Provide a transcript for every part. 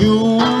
you.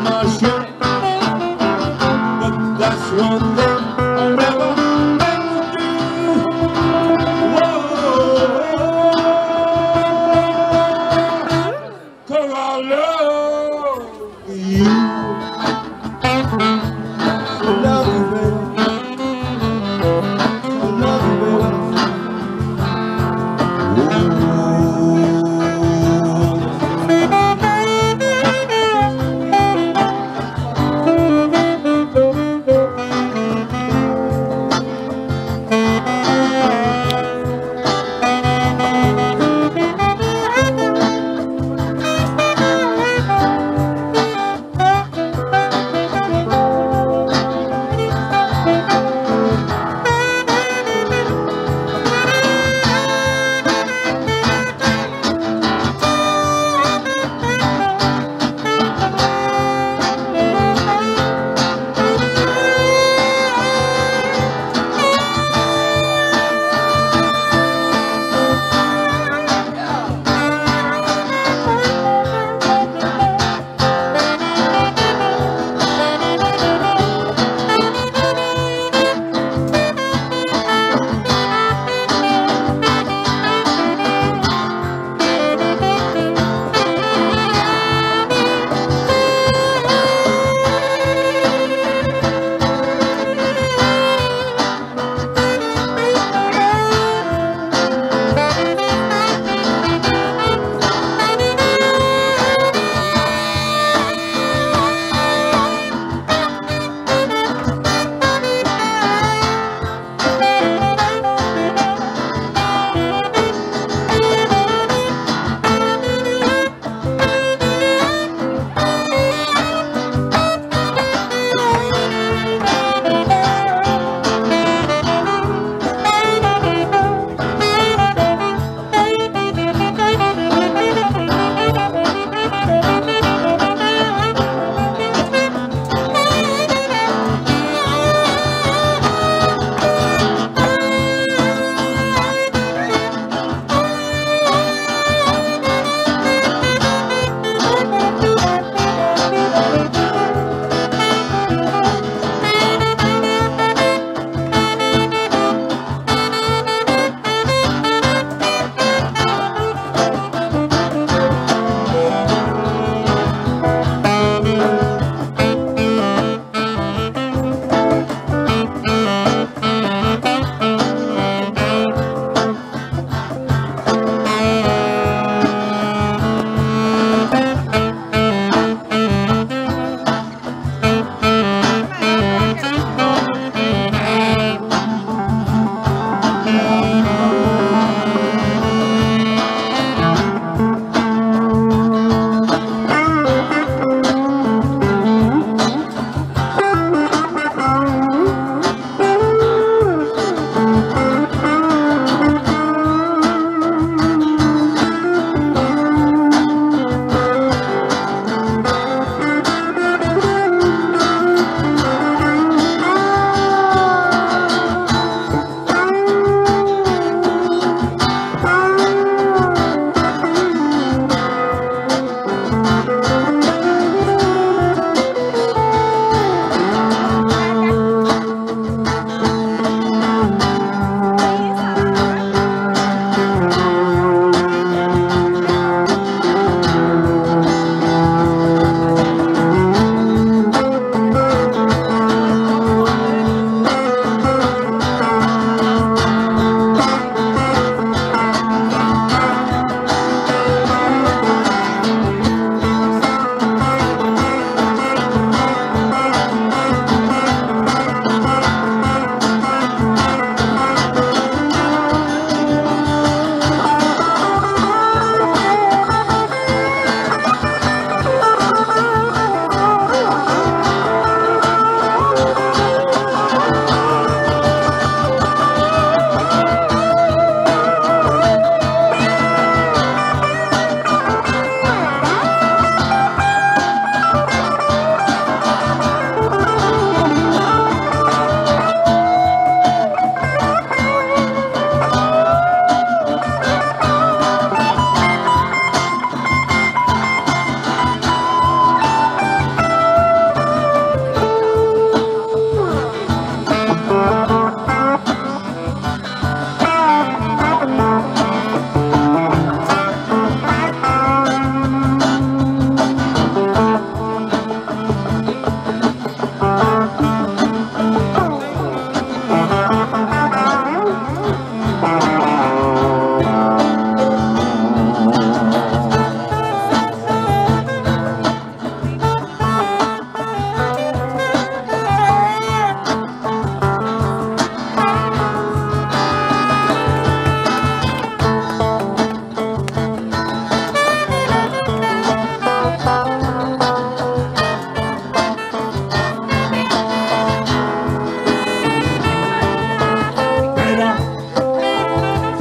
My share, but that's one thing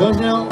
So now?